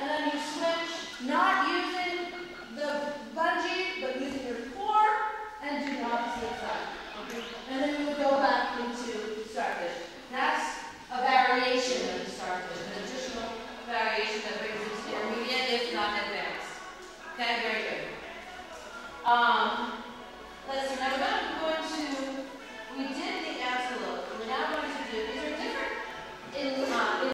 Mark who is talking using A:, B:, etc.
A: and then you switch, not using the bungee, but using your core, and do the opposite side. And then you go back into starfish. That's a variation of the starfish, an additional variation that brings you to intermediate, if not advanced. Okay, very good. Um,